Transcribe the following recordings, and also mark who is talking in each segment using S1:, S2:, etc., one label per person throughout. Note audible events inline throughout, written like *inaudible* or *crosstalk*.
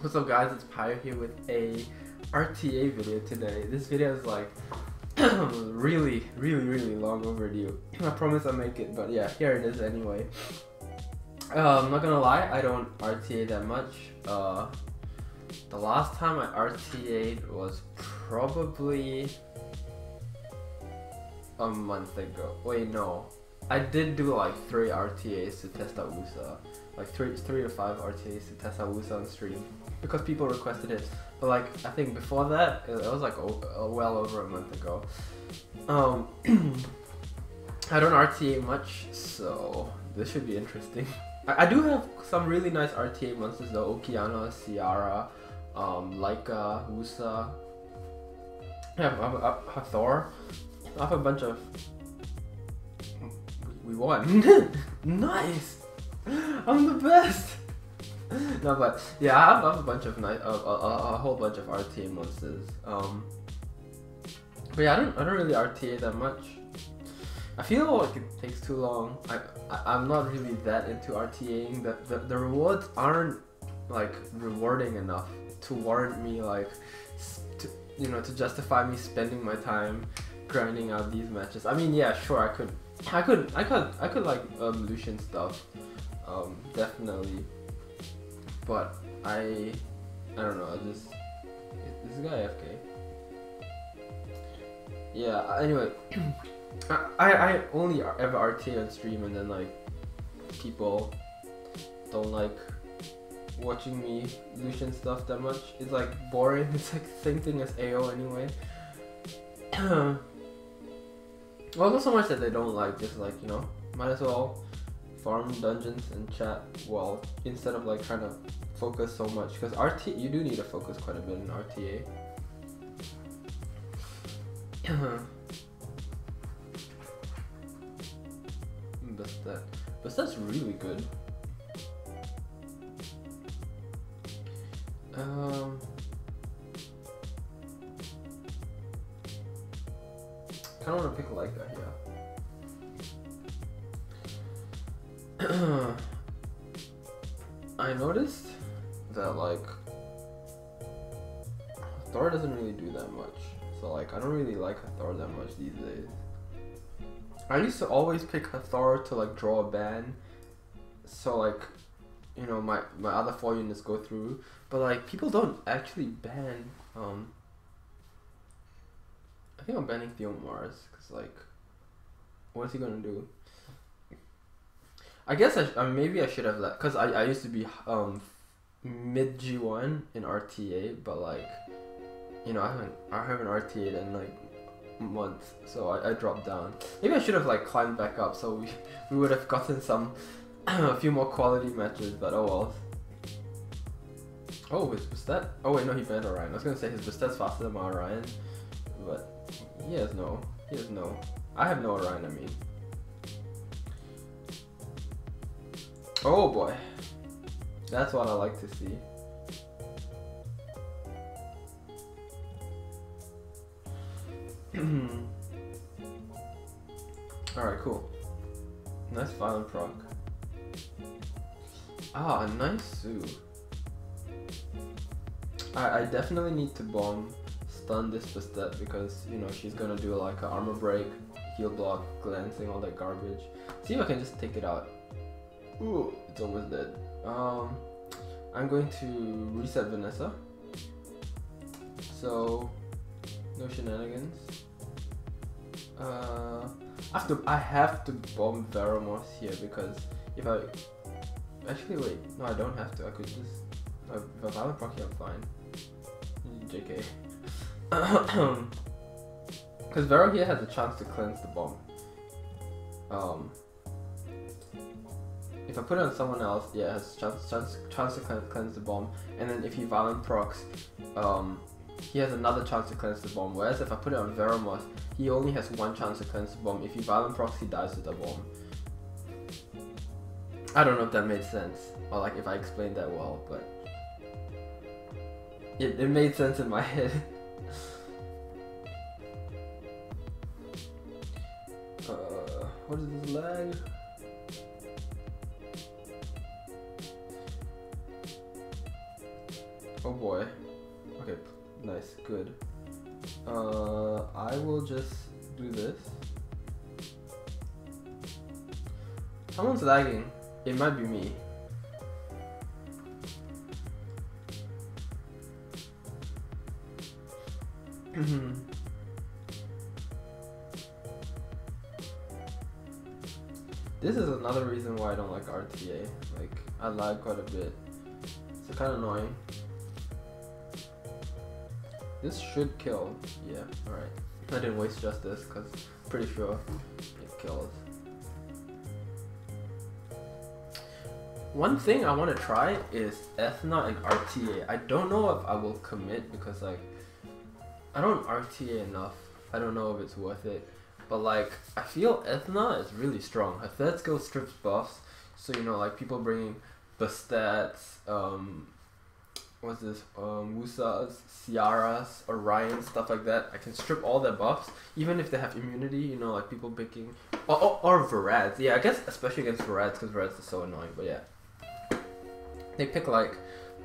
S1: What's up guys, it's Pio here with a RTA video today. This video is like *clears throat* really, really, really long overdue. I promise I'll make it, but yeah, here it is anyway. Uh, I'm not gonna lie, I don't RTA that much. Uh, the last time I RTA'd was probably a month ago. Wait, no. I did do like three RTAs to test out Wusa. Like three, three to five RTAs to test out Wusa on stream because people requested it. But like I think before that, it was like oh, well over a month ago. Um, *clears throat* I don't RTA much, so this should be interesting. *laughs* I, I, do have some really nice RTA monsters though: Okeana, Ciara, um, Laika, Wusa. I have, I have, I have Thor. I have a bunch of. We won. *laughs* nice. I'm the best. no, but yeah, I have, I have a bunch of nice, a, a, a, whole bunch of RTA monsters. Um, but yeah, I don't, I don't really RTA that much. I feel like it takes too long. I, I am not really that into RTAing. The, the the rewards aren't like rewarding enough to warrant me like, to, you know, to justify me spending my time grinding out these matches. I mean, yeah, sure, I could, I could, I could, I could like um, Lushen stuff, um, definitely but I I don't know. I just is this guy FK? Yeah. Anyway, *clears throat* I I only ever RT on stream, and then like people don't like watching me Lushen stuff that much. It's like boring. *laughs* It's like the same thing as AO anyway. *clears throat* well, not so much that they don't like, just like you know, might as well farm dungeons and chat well instead of like trying to focus so much because RT you do need to focus quite a bit in RTA. but that but that's really good. Um kind of want to pick like that, yeah. *clears throat* I noticed that like Thor doesn't really do that much. So like I don't really like Thor that much these days. I used to always pick Thor to like draw a ban. So like you know my my other four units go through. But like people don't actually ban um think I'm banning Theo Mars because like what is he gonna do? I guess I uh, maybe I should have let because I, I used to be um mid G one in RTA, but like you know I haven't I haven't RTA'd in like months, so I, I dropped down. Maybe I should have like climbed back up, so we *laughs* we would have gotten some *clears throat* a few more quality matches. But oh well. Oh, his Bastet? Oh wait, no, he banned Orion. I was gonna say his Bastet's faster than my Orion, but he has no. He has no. I have no Orion. I mean. Oh boy. That's what I like to see. *clears throat* Alright, cool. Nice violent proc. Ah, a nice Sue. I, I definitely need to bomb stun this Bastet because, you know, she's gonna do like an armor break, heal block, glancing, all that garbage. See if I can just take it out. Ooh, it's almost dead. Um, I'm going to reset Vanessa. So, no shenanigans. Uh, I have to, I have to bomb Veromos here because if I, actually wait, no I don't have to, I could just, if I Violent Procky I'm fine. JK. *coughs* Because Vero here has a chance to cleanse the bomb. Um, if I put it on someone else, yeah, it has chance, chance, chance to cleanse, cleanse the bomb. And then if he violent procs, um, he has another chance to cleanse the bomb. Whereas if I put it on Veromos, he only has one chance to cleanse the bomb. If he violent procs, he dies with the bomb. I don't know if that made sense, or like if I explained that well, but it, it made sense in my *laughs* head. What is this lag? Oh boy. Okay, nice, good. Uh, I will just do this. Someone's lagging. It might be me. *clears throat* this is another reason why I don't like RTA. Like, I lag quite a bit. It's kind of annoying. This should kill. Yeah, alright. I didn't waste just this because pretty sure it kills. One thing I want to try is Ethna and RTA. I don't know if I will commit because like I don't RTA enough. I don't know if it's worth it. But like I feel Ethna is really strong. Her third skill strips buffs. So you know like people bringing the stats, um, what's this, um, Wusas, Ciaras, Orion, stuff like that. I can strip all their buffs, even if they have immunity, you know, like people picking, or, or, or Verads. Yeah, I guess especially against Verads, because Verads is so annoying, but yeah. They pick like,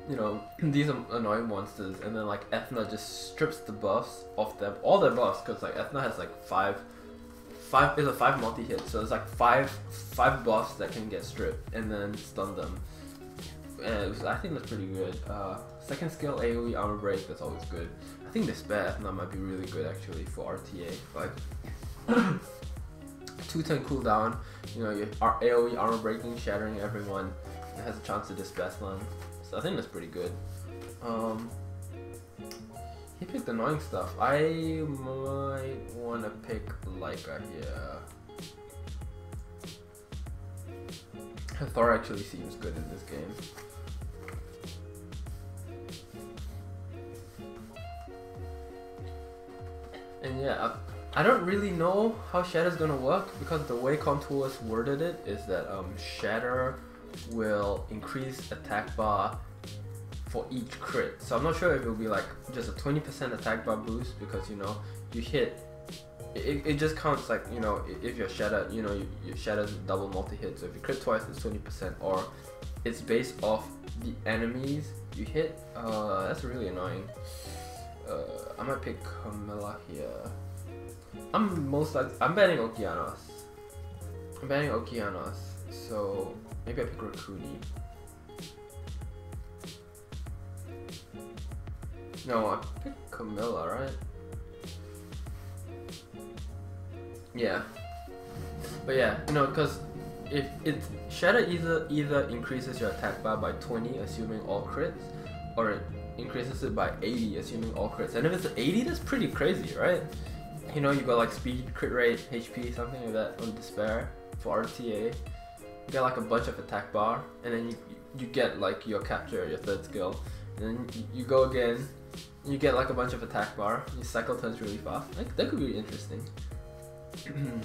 S1: you know, *clears throat* these annoying monsters, and then like Ethna just strips the buffs off them, all their buffs, because like Ethna has like five, five, is a five multi-hit, so it's like five, five buffs that can get stripped, and then stun them and was, I think that's pretty good. Uh, second skill AoE armor break, that's always good. I think this that might be really good actually for RTA. Like *coughs* 210 cooldown, you know, your AoE armor breaking, shattering everyone, it has a chance to disperse them. So I think that's pretty good. Um, he picked annoying stuff. I might want to pick Laika here. Thor actually seems good in this game. And yeah, I, don't really know how Shatter's gonna work because the way Com2uS worded it is that um, Shatter will increase attack bar for each crit. So I'm not sure if it'll be like just a 20% attack bar boost because you know you hit it, it just counts like you know if your shatter you know you, your shatter's double multi hit so if you crit twice it's 20% or it's based off the enemies you hit. Uh, that's really annoying. Uh, I might pick Camilla here. I'm most like I'm banning Okeanos. I'm banning Okeanos. So maybe I pick Rakuni no I pick Camilla right Yeah. But yeah, you know, because if it Shatter either either increases your attack bar by 20, assuming all crits, or it increases it by 80, assuming all crits. And if it's 80, that's pretty crazy, right? You know, you got like speed, crit rate, HP, something like that on Despair for RTA. You get like a bunch of attack bar, and then you you get like your capture, your third skill. And then you go again, you get like a bunch of attack bar. Your cycle turns really fast. Like that could be interesting. *clears throat*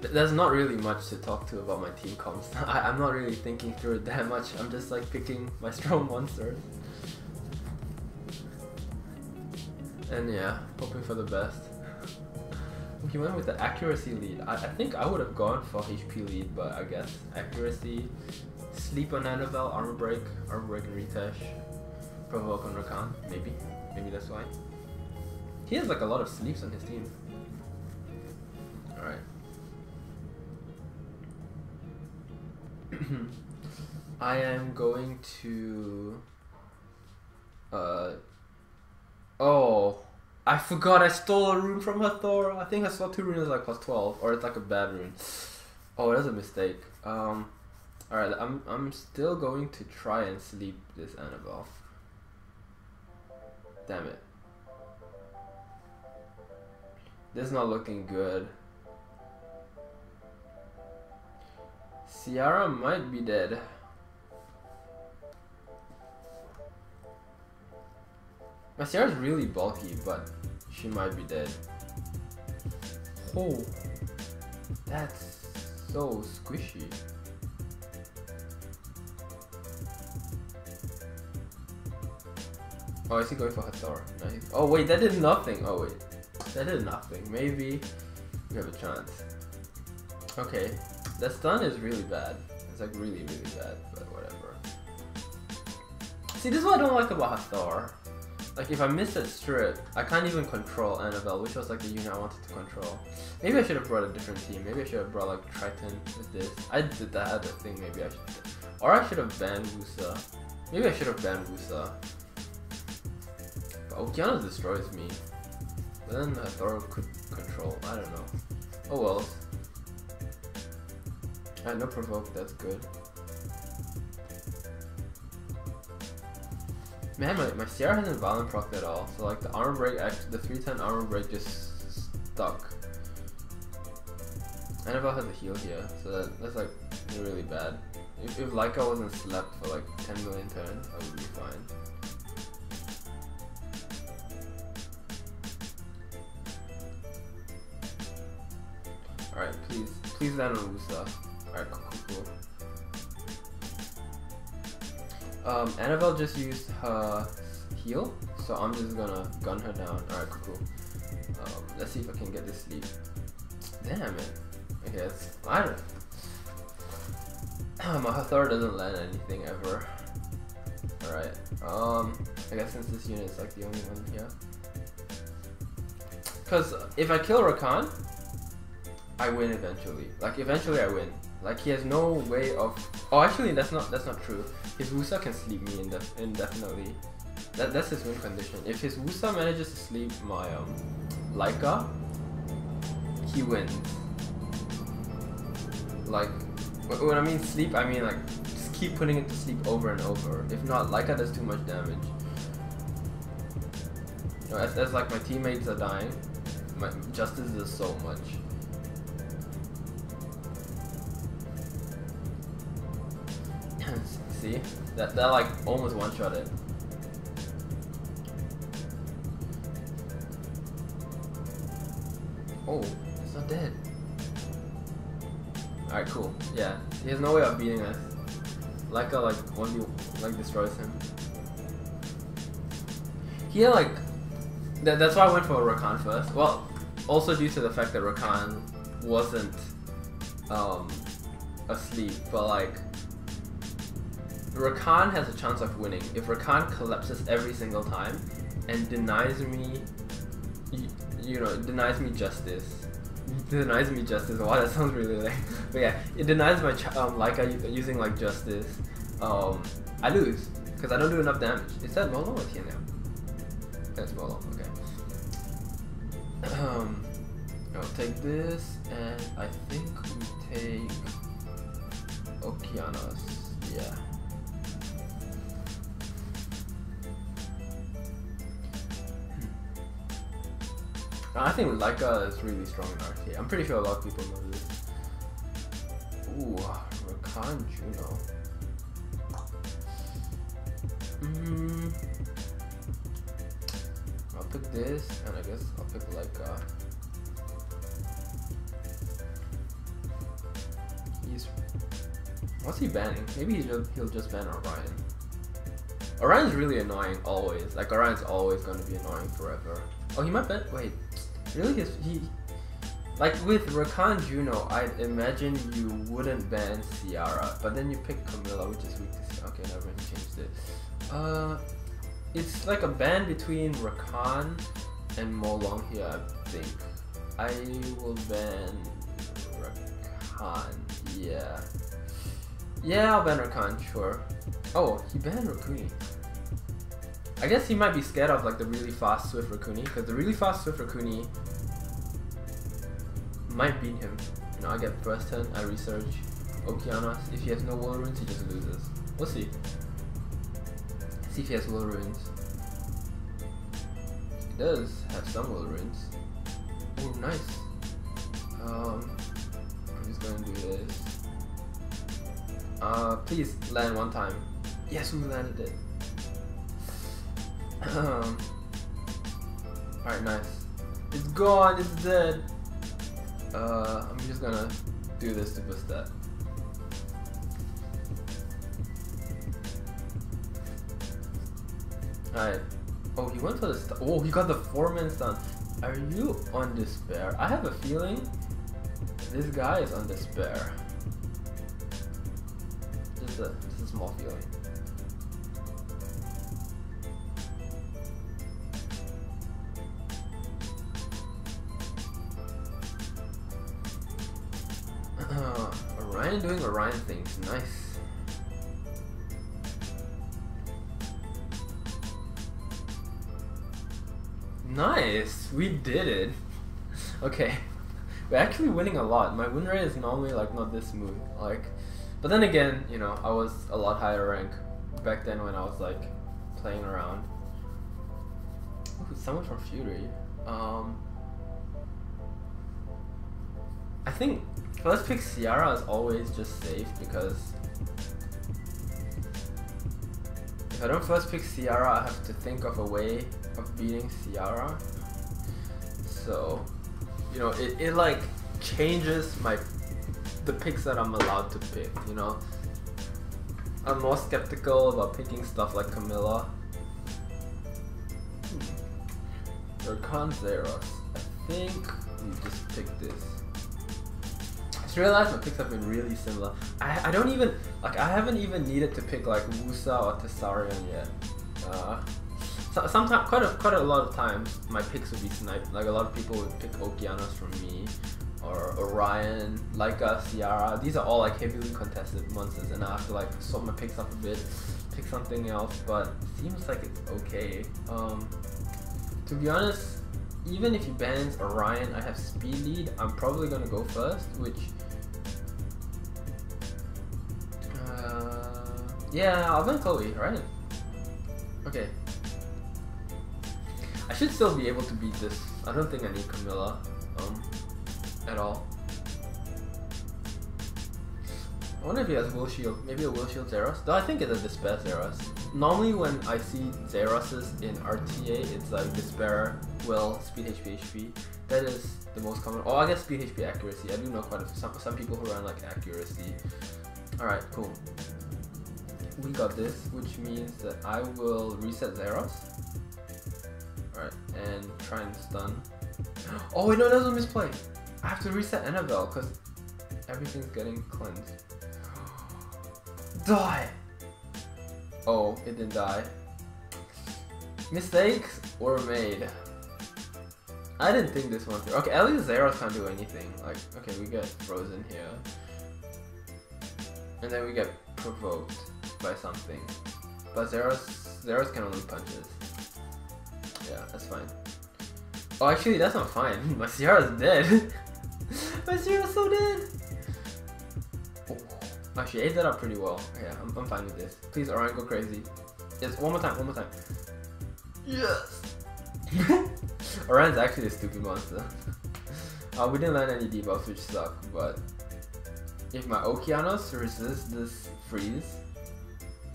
S1: There's not really much to talk to about my team comps. *laughs* I, am not really thinking through it that much. I'm just like picking my *laughs* strong monsters. And yeah, hoping for the best. He went with the accuracy lead. I, I think I would have gone for HP lead, but I guess accuracy, sleep on Annabelle, armor break, armor break and retouch provoke on Rakan, maybe. Maybe that's why. He has like a lot of sleeps on his team. Alright. *clears throat* I am going to uh oh I forgot I stole a rune from her Thor. I think I saw two runes like plus twelve, or it's like a bad rune. Oh, that's a mistake. Um, all right, I'm I'm still going to try and sleep this Annabelle. Damn it. This is not looking good. Ciara might be dead. My Ciara's really bulky, but she might be dead. Oh, that's so squishy. Oh, is he going for Hathor? Nice. Oh wait, that did nothing. Oh wait, that did nothing. Maybe we have a chance. Okay, That stun is really bad. It's like really, really bad, but whatever. See, this is what I don't like about Hathor. Like, if I miss that strip, I can't even control Annabelle, which was like the unit I wanted to control. Maybe I should have brought a different team. Maybe I should have brought like Triton with this. I did that other thing, maybe I should. Or I should have banned Wusa. Maybe I should have banned Wusa. But Okeanos destroys me. Then Hathor could control. I don't know. Oh well. I no provoke, that's good. Man, my, my CR hasn't violent proc at all. So like the armor break, actually, the 310 armor break just stuck. Annabelle has a heal here, so that, that's like really bad. If, if Laika wasn't slept for like 10 million turns, I would be fine. Alright, please, please land on Wusa. Um, Annabelle just used her heal, so I'm just gonna gun her down. Alright, cool. Um, let's see if I can get this sleep. Damn it. Okay, it's, I don't *clears throat* My Hathor doesn't land anything ever. Alright, um, I guess since this unit is like the only one here. Because if I kill Rakan, I win eventually. Like eventually I win. Like he has no way of. Oh, actually that's not that's not true. His Wusa can sleep me indef indefinitely. That that's his win condition. If his Wusa manages to sleep my um he wins. Like when I mean sleep, I mean like just keep putting it to sleep over and over. If not, Laika does too much damage. You know, as, as like my teammates are dying, my Justice does so much. See? That, that like almost one-shot it. Oh, it's not dead. Alright, cool. Yeah, he has no way of beating us. Laika like one v like destroys him. He like that, that's why I went for Rakan first. Well, also due to the fact that Rakan wasn't um asleep, but like Rakan has a chance of winning. If Rakan collapses every single time and denies me, you, you know, denies me justice, denies me justice. Wow, that sounds really lame. *laughs* But yeah, it denies my um, like I using like justice. Um, I lose because I don't do enough damage. Is that Molo or TNM? That's Molo. Okay. Um, I'll take this, and I think we take Okeanos. Yeah. I think Laika is really strong in RT. I'm pretty sure a lot of people know this. Ooh, Rakan Juno. Mm, I'll pick this, and I guess I'll pick Laika. He's... What's he banning? Maybe he'll, he'll just ban Orion. Orion's really annoying always. Like Orion's always to be annoying forever. Oh, he might ban. Wait, really? His, he like with Rakan Juno, I'd imagine you wouldn't ban Ciara, but then you pick Camilla, which is weak to Okay, never mind, changed it. Uh, it's like a ban between Rakan and Molong here, I think. I will ban Rakan. Yeah. Yeah, I'll ban Rakan, sure. Oh, he banned Rakuni. I guess he might be scared of like the really fast Swift Rakuni, because the really fast Swift Rakuni might beat him. You know, I get first turn, I research Okeanos. If he has no Will Runes, he just loses. We'll see. See if he has Will Runes. He does have some Will Runes. Oh, nice. Um, I'm just gonna do this. Uh, please land one time. Yes, we landed it. Um. Alright, nice. It's gone, it's dead. Uh, I'm just gonna do this to boost that. Alright. Oh, he went for the Oh, he got the four man stun. Are you on despair? I have a feeling this guy is on despair. just a just a small feeling. Doing Orion things, nice. Nice, we did it. *laughs* Okay, *laughs* we're actually winning a lot. My win rate is normally like not this smooth. Like, but then again, you know, I was a lot higher rank back then when I was like playing around. Ooh, someone from Fury. Um, I think first pick Ciara is always just safe because if I don't first pick Ciara, I have to think of a way of beating Ciara. So, you know, it, it like changes my the picks that I'm allowed to pick, you know. I'm more skeptical about picking stuff like Camilla. Hmm. Rakan Zeros. I think we just pick this. Just realized my picks have been really similar. I, I don't even, like I haven't even needed to pick like Wusa or Tessarion yet. Uh, so, sometimes, quite a, quite a lot of times, my picks would be sniped. Like a lot of people would pick Okeanos from me or Orion, Laika, Ciara. These are all like heavily contested monsters, and I have to like sort my picks up a bit, pick something else. But it seems like it's okay. Um, to be honest, even if he bans Orion, I have speed lead. I'm probably gonna go first, which. Yeah, I'll ban Chloe, right? Okay. I should still be able to beat this. I don't think I need Camilla. Um, at all. I wonder if he has Will Shield. Maybe a Will Shield Zeros? Though I think it's a Despair Zeros. Normally when I see Zeroses in RTA, it's like Despair, Will, Speed HP, HP. That is the most common. Oh, I guess Speed HP Accuracy. I do know quite a few. Some, some people who run like Accuracy. Alright, cool. We got this, which means that I will reset Zeros. Alright, and try and stun. *gasps* Oh wait, no, that was a misplay. I have to reset Annabelle because everything's getting cleansed. *gasps* Die! Oh, it didn't die. Mistakes were made. I didn't think this one through. Okay, at least Zeros can't do anything. Like, okay, we get frozen here. And then we get provoked by something. But Zeros, Zeros can only punches. Yeah, that's fine. Oh, actually, that's not fine. *laughs* My Ciara's dead. *laughs* My Ciara's so dead. Oh. Actually, ate that up pretty well. Yeah, I'm, I'm fine with this. Please, Orion, go crazy. Yes, one more time, one more time. Yes! *laughs* Orion's actually a stupid monster. Uh, we didn't land any debuffs, which suck, but if my Okeanos resists this freeze,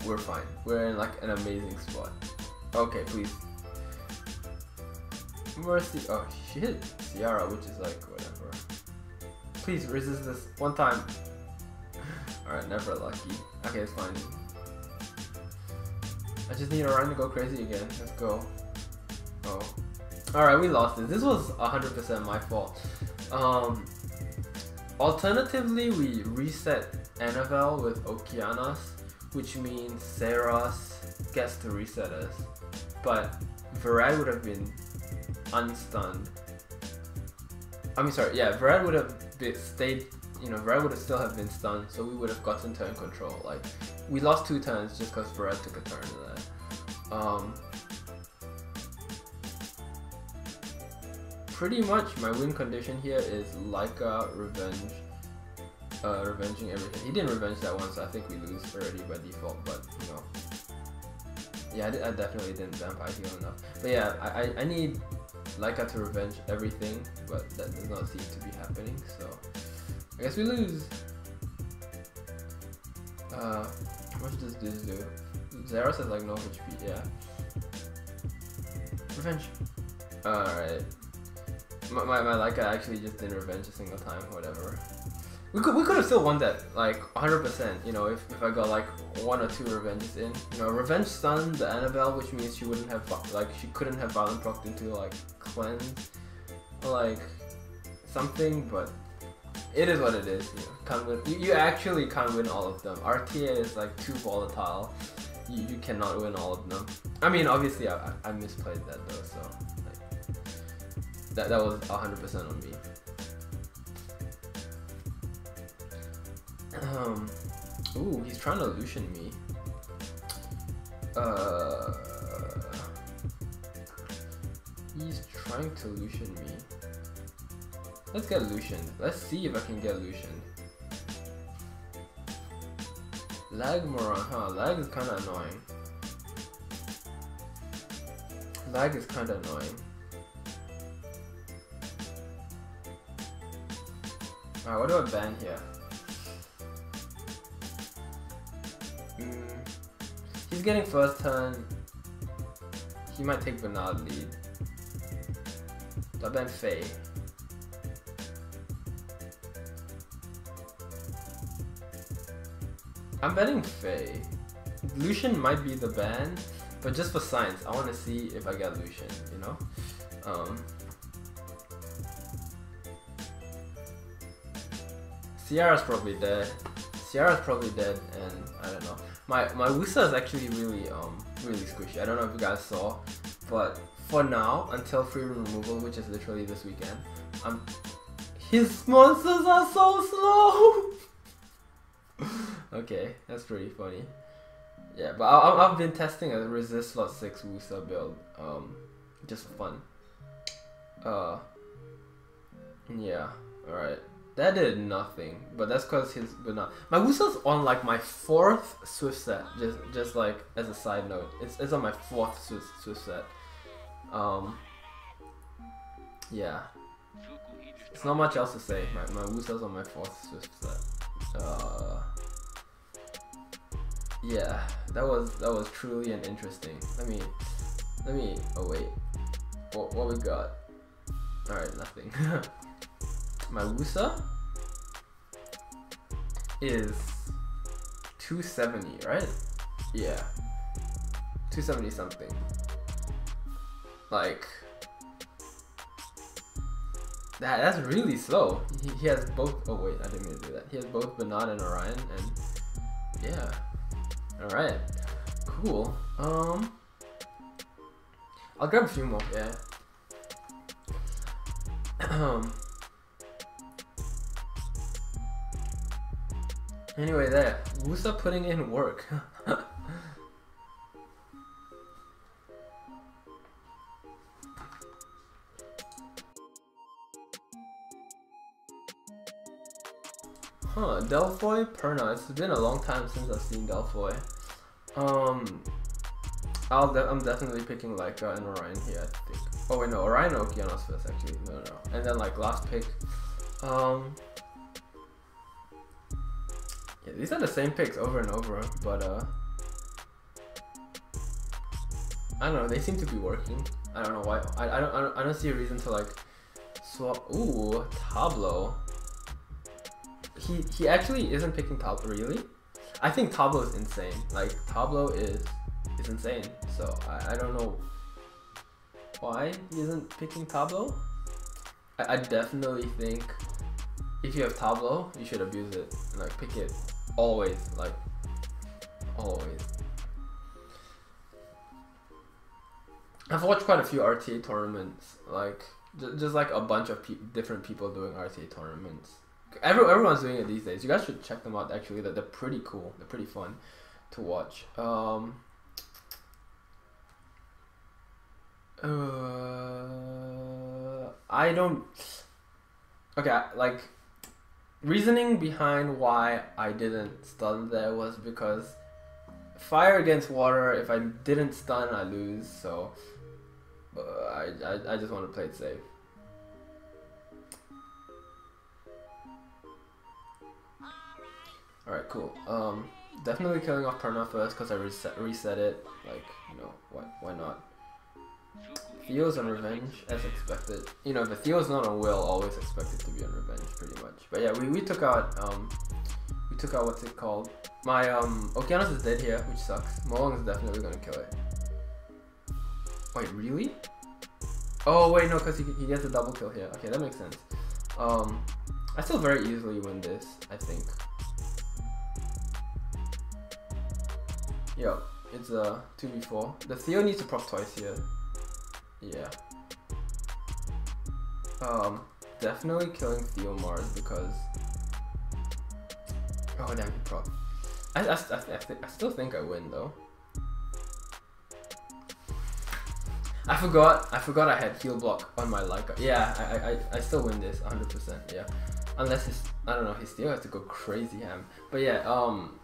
S1: we're fine. We're in like an amazing spot. Okay, please. Mercy. Oh, shit. hit Ciara, which is like whatever. Please resist this one time. *laughs* Alright, never lucky. Okay, it's fine. I just need a run to go crazy again. Let's go. Oh. Alright, we lost this. This was 100% my fault. Um, alternatively, we reset Annabelle with Okeanos, which means Zeros gets to reset us. But Verad would have been unstunned. I mean, sorry, yeah, Verad would have been, stayed, you know, Verad would have still have been stunned, so we would have gotten turn control. Like, we lost two turns just because Verad took a turn to that. Um, pretty much my win condition here is Laika revenge, uh, revenging everything. He didn't revenge that one, so I think we lose already by default. But you know, yeah, I, I definitely didn't vampire heal enough. But yeah, I, I, I need Laika to revenge everything, but that does not seem to be happening. So I guess we lose. Uh, much does this do? Zeros has like no HP. Yeah. Revenge. Alright. My, my, my Laika actually just didn't revenge a single time, whatever. We could we could have still won that like 100%, you know, if, if I got like one or two revenges in. You know, revenge stunned the Annabelle, which means she wouldn't have like she couldn't have violent proc into like cleanse like something, but it is what it is. You, can't win. You, you actually can't win all of them. RTA is like too volatile. You, you cannot win all of them. I mean, obviously, I, I, I misplayed that though, so like, that that was 100% on me. Um, ooh, he's trying to Lushen me. Uh, he's trying to Lushen me. Let's get Lushen. Let's see if I can get Lushen. Lag Moran, huh? Lag is kinda annoying. Lag is kinda annoying. Alright, what do I ban here? He's getting first turn. He might take Bernard lead. I ban Faye? I'm betting Faye. Lushen might be the ban, but just for science, I want to see if I get Lushen, you know? Um, Ciara's probably dead. Ciara's probably dead, and I don't know. My my Wusa is actually really um really squishy. I don't know if you guys saw, but for now, until free removal, which is literally this weekend, I'm his monsters are so slow. *laughs* okay, that's pretty funny. Yeah, but I, have been testing a resist slot 6 Wusa build, um, just for fun. Uh, yeah, alright. That did nothing, but that's because his banana. My Wusa's on like my fourth Swift set, just just like as a side note. It's, it's on my fourth Swift, Swift set. Um, yeah. It's not much else to say. My, my Wusa's on my fourth Swift set. Uh, yeah, that was that was truly an interesting. Let me let me oh wait. What what we got? Alright, nothing. *laughs* My Wusa is 270, right? Yeah. 270 something. Like that that's really slow. He, he has both oh wait, I didn't mean to do that. He has both Bernard and Orion and yeah. Alright. Cool. Um I'll grab a few more, yeah. *clears throat* Um Anyway, there. Wusa putting in work. *laughs* Huh, Delphoi Perna. It's been a long time since I've seen Delphoi. Um, I'll de I'm definitely picking Laika and Orion here, I think. Oh wait, no, Orion and Okeanos first, actually. No, no, no. And then like last pick. Um, yeah, these are the same picks over and over, but uh, I don't know. They seem to be working. I don't know why. I, I don't I don't see a reason to like swap. Ooh, Tablo. He he actually isn't picking Tablo really. I think Tablo is insane. Like Tablo is is insane. So I, I don't know why he isn't picking Tablo. I, I definitely think if you have Tablo, you should abuse it. And like pick it always, like always. I've watched quite a few RTA tournaments, like just like a bunch of pe different people doing RTA tournaments. Every, everyone's doing it these days. You guys should check them out. Actually, that they're pretty cool. They're pretty fun to watch. Um, uh, I don't. Okay, like reasoning behind why I didn't stun there was because fire against water, if I didn't stun, I lose. So uh, I, I, I just want to play it safe. Alright, cool. Um, definitely killing off Perna first because I reset, reset it. Like, you know, why, why not? Theo's on revenge, as expected. You know, the Theo's not on will, always expected to be on revenge, pretty much. But yeah, we, we took out, um, we took out, what's it called? My, um, Okeanos is dead here, which sucks. Molong is definitely gonna kill it. Wait, really? Oh, wait, no, because he, he gets a double kill here. Okay, that makes sense. Um, I still very easily win this, I think. Yo, it's a 2v4. The Theo needs to proc twice here. Yeah. Um, definitely killing Theomars because... Oh damn, he proc. I, I, I, I, still think I win though. I forgot. I forgot I had heal block on my Laika. Yeah, I, I, I still win this 100%. Yeah, unless his I don't know. He still has to go crazy ham. But yeah, um,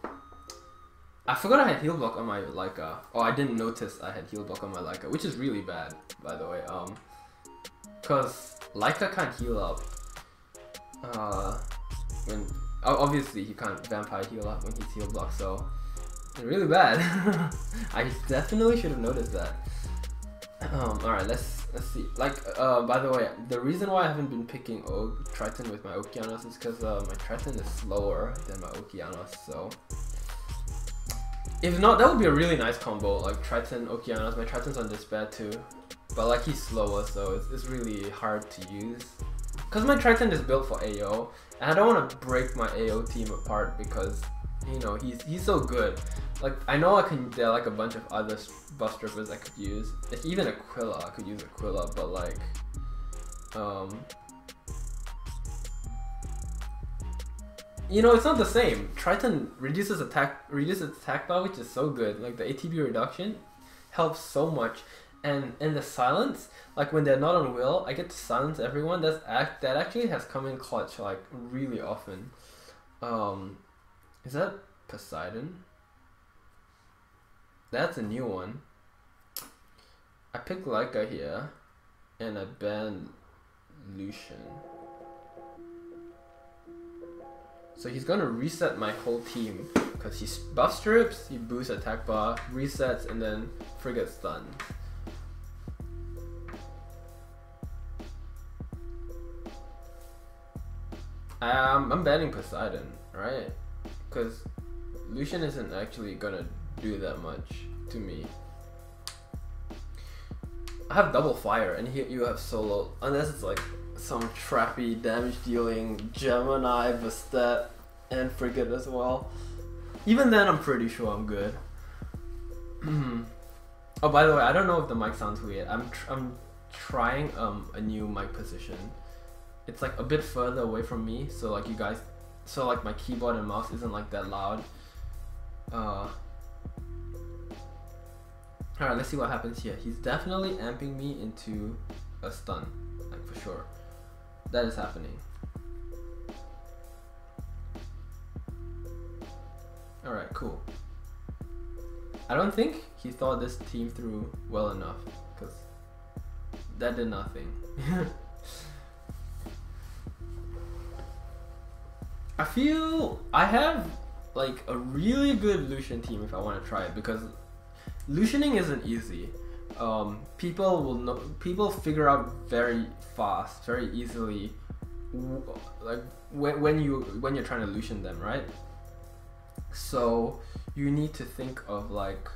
S1: I forgot I had heal block on my Laika. Oh, I didn't notice I had heal block on my Laika, which is really bad, by the way. Um, cause Laika can't heal up. Uh, when obviously he can't vampire heal up when he's heal block, so really bad. *laughs* I definitely should have noticed that. Um, alright, let's let's see. Like, uh, by the way, the reason why I haven't been picking o Triton with my Okeanos is because uh, my Triton is slower than my Okeanos, so... If not, that would be a really nice combo, like Triton, Okeanos. My Triton's on despair too, but like he's slower, so it's, it's really hard to use. Because my Triton is built for AO, and I don't want to break my AO team apart because, you know, he's, he's so good. Like, I know I can, there are like a bunch of other buff strippers I could use. Like, even Aquila, I could use Aquila, but like, um, you know, it's not the same. Triton reduces attack, reduces attack bar, which is so good. Like the ATB reduction helps so much. And in the silence, like when they're not on will, I get to silence everyone. That's act that actually has come in clutch like really often. Um, is that Poseidon? That's a new one. I picked Laika here, and I banned Lushen. So he's gonna reset my whole team because he buff strips, he boosts attack bar, resets, and then frigate stun. Um, I'm banning Poseidon, right? Because Lushen isn't actually gonna do that much to me. I have double fire, and here you have solo, unless it's like some trappy damage dealing Gemini, Bastet, and Frigate as well. Even then, I'm pretty sure I'm good. *clears throat* oh, by the way, I don't know if the mic sounds weird. I'm tr I'm trying um a new mic position. It's like a bit further away from me, so like you guys, so like my keyboard and mouse isn't like that loud. Uh, Alright, let's see what happens here. He's definitely amping me into a stun, like for sure. That is happening. Alright, cool. I don't think he thought this team through well enough, because that did nothing. *laughs* I feel I have like a really good Lushen team if I want to try it because Lushening isn't easy. Um, people will know. People figure out very fast, very easily, like when when you when you're trying to Lushen them, right? So you need to think of like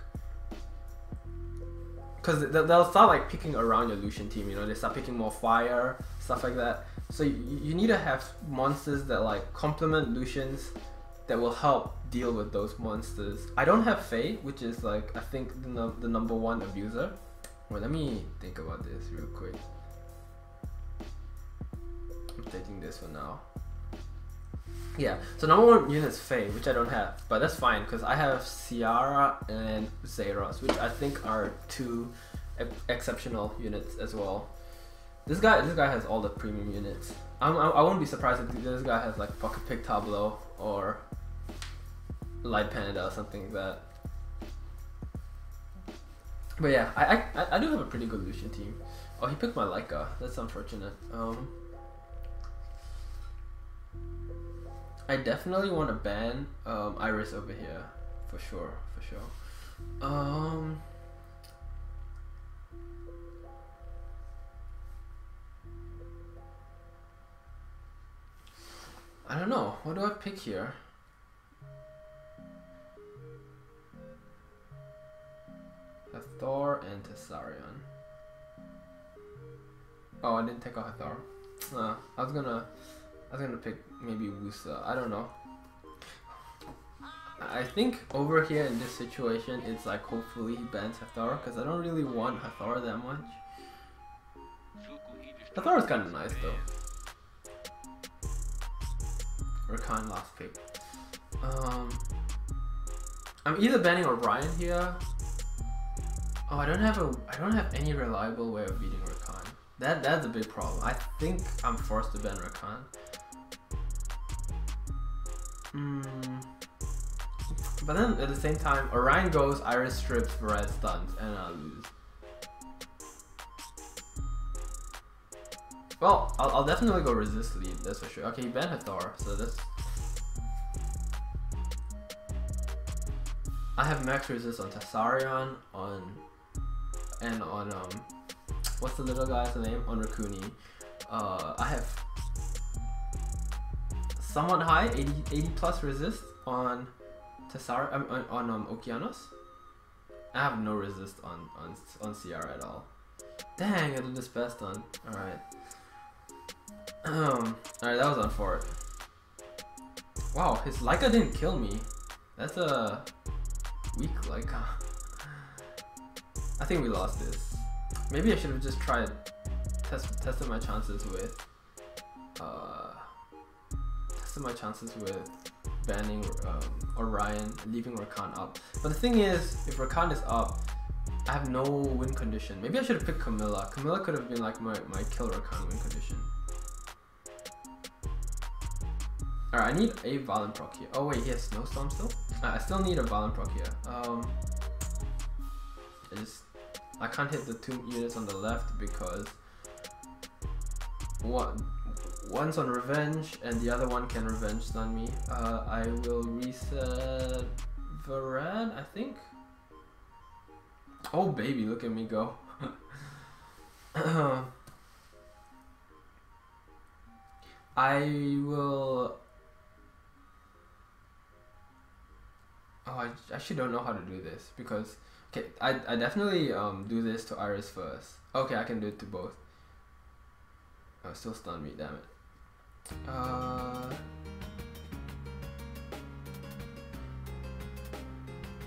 S1: because they'll start like picking around your Lushen team. You know, they start picking more fire, stuff like that. So you, need to have monsters that like complement Lushens that will help deal with those monsters. I don't have Faye, which is like I think the, the number one abuser. Well, let me think about this real quick. I'm taking this for now. Yeah, so number one unit is Faye, which I don't have, but that's fine because I have Ciara and Xerath, which I think are two exceptional units as well. This guy, this guy has all the premium units. I'm, I, I won't be surprised if this guy has like Pocket Pick Tablo or Light Panda or something like that. But yeah, I, I I do have a pretty good Lushen team. Oh, he picked my Laika. That's unfortunate. Um, I definitely want to ban um, Iris over here for sure, for sure. Um. I don't know. What do I pick here? Thor and Tessarion. Oh, I didn't take off Thor. Uh, I was gonna, I was gonna pick maybe Wusa. I don't know. I think over here in this situation, it's like hopefully he bans Hathor because I don't really want Hathor that much. Hathor is kind of nice though. Rakan last pick. Um, I'm either banning Orion here. Oh, I don't have a, I don't have any reliable way of beating Rakan. That that's a big problem. I think I'm forced to ban Rakan. Hmm. But then at the same time, Orion goes, Iris strips, Red stuns, and I lose. Well, I'll, I'll definitely go resist lead, that's for sure. Okay, ban Hathor, so that's... I have max resist on Tessarion, on... and on, um... What's the little guy's name? On Rakuni. Uh, I have... Somewhat high, 80, 80 plus resist on Tessar um, on, on um, Okeanos. I have no resist on on on CR at all. Dang, I did this best on. All right. Um. All right, that was on Fort. Wow, his Laika didn't kill me. That's a weak Laika. *laughs* I think we lost this. Maybe I should have just tried test tested my chances with uh tested my chances with banning um, Orion, leaving Rakan up. But the thing is, if Rakan is up, I have no win condition. Maybe I should have picked Camilla. Camilla could have been like my, my kill Rakan win condition. Alright, I need a Violent proc here. Oh wait, he has Snowstorm still? Uh, I still need a Violent proc here. Um, I just, I can't hit the two units on the left because one, one's on revenge and the other one can revenge stun me. Uh, I will reset Verad, I think. Oh baby, look at me go. *coughs* I will... Oh, I actually don't know how to do this because okay, I, I definitely um do this to Iris first. Okay, I can do it to both. Oh, still stun me, damn it. Uh,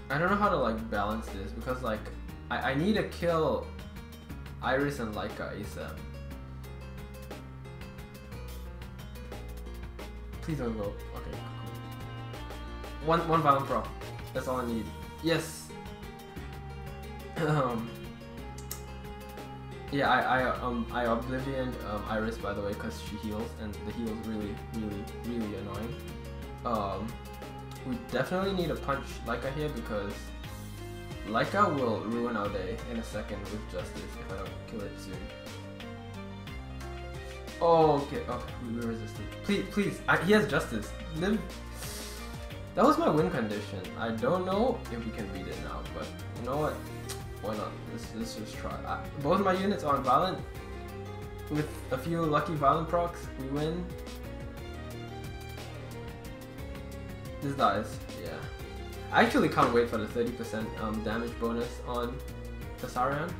S1: I don't know how to like balance this because like I, I need to kill Iris and Laika ASAP. Please don't go. Okay, cool. One one violent pro. That's all I need. Yes. Um yeah, I, I um I oblivion um, Iris by the way because she heals and the heal is really really really annoying. Um, we definitely need a punch Laika here because Laika will ruin our day in a second with Justice if I don't kill it soon. Oh, okay, okay, we resisted. Please, please, I, he has Justice. That was my win condition. I don't know if we can beat it now, but you know what? Why not? Let's, let's just try. I, both my units are violent. With a few lucky violent procs, we win. This dies, yeah. I actually can't wait for the 30% um, damage bonus on Tessarion.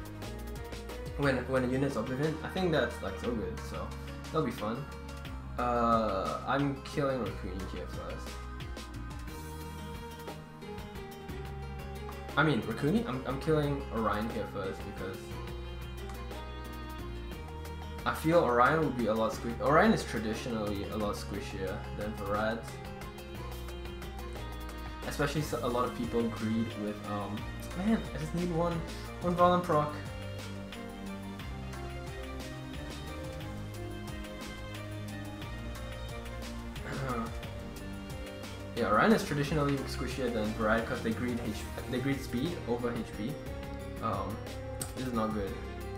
S1: When, when a unit's Oblivion. I think that's like so good, so that'll be fun. Uh, I'm killing Raccoon here first. I mean, Rakuni? I'm, I'm killing Orion here first because I feel Orion would be a lot squish. Orion is traditionally a lot squishier than Verad. Especially a lot of people greed with, um, man, I just need one, one Violent proc. Orion is traditionally squishier than Variety because they greed H they greed speed over HP. Um, this is not good.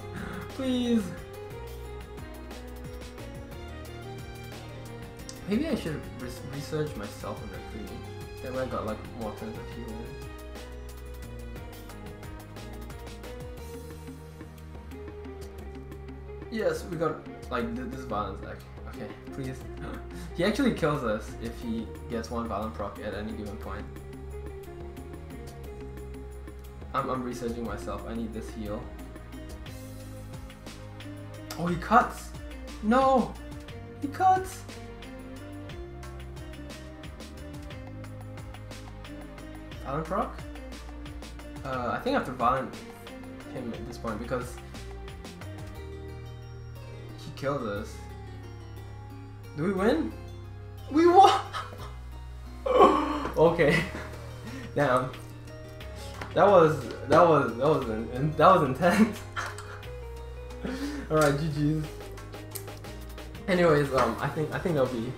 S1: *laughs* Please. Maybe I should re research myself on recruiting. That way I got like more tons of healing. Yes, we got like this balance actually. Okay, please. *laughs* He actually kills us if he gets one violent proc at any given point. I'm, I'm researching myself. I need this heal. Oh, he cuts! No! He cuts! Violent proc? Uh, I think I have to violent him at this point because he killed us. Do we win? We won! *laughs* okay. Damn. That was that was that was in, that was intense. *laughs* All right, GG's. Anyways, um, I think I think that'll be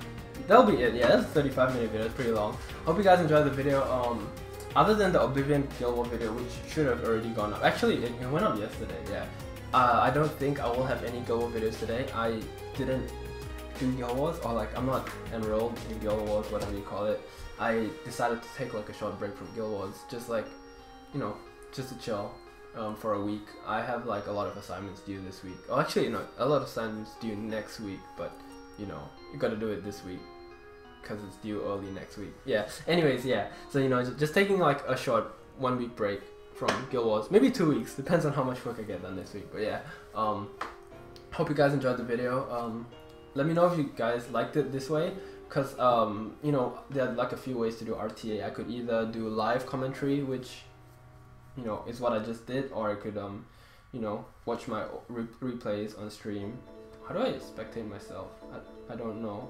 S1: that'll be it. Yeah, that's a 35 minute video. It's pretty long. Hope you guys enjoyed the video. Um, other than the Oblivion Guild video, which should have already gone up. Actually, it, it went up yesterday. Yeah. Uh, I don't think I will have any War videos today. I didn't do Wars, or like I'm not enrolled in Guild Wars, whatever you call it. I decided to take like a short break from Guild Wars, just like, you know, just to chill um, for a week. I have like a lot of assignments due this week. Oh, actually, you know, a lot of assignments due next week, but you know, you gotta do it this week because it's due early next week. Yeah. Anyways, yeah. So you know, just, just taking like a short one week break from Guild Wars, maybe two weeks, depends on how much work I get done this week. But yeah, um, hope you guys enjoyed the video. Um, let me know if you guys liked it this way because um, you know there are like a few ways to do RTA. I could either do live commentary, which you know is what I just did, or I could um, you know watch my re- replays on stream. How do I spectate myself? I, I don't know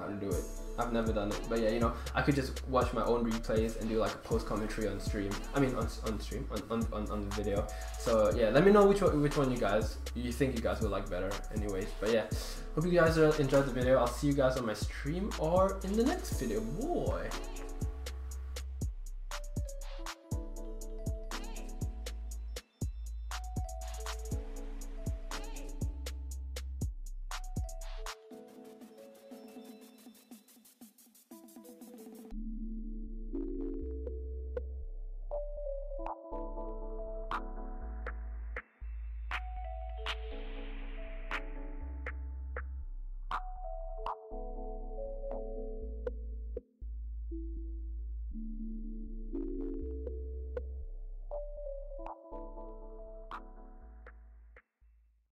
S1: how to do it. I've never done it, but yeah, you know, I could just watch my own replays and do like a post commentary on stream. I mean, on, on stream, on, on, on, the video. So yeah, let me know which one, which one you guys you think you guys would like better. Anyways, but yeah, hope you guys enjoyed the video. I'll see you guys on my stream or in the next video. Boy.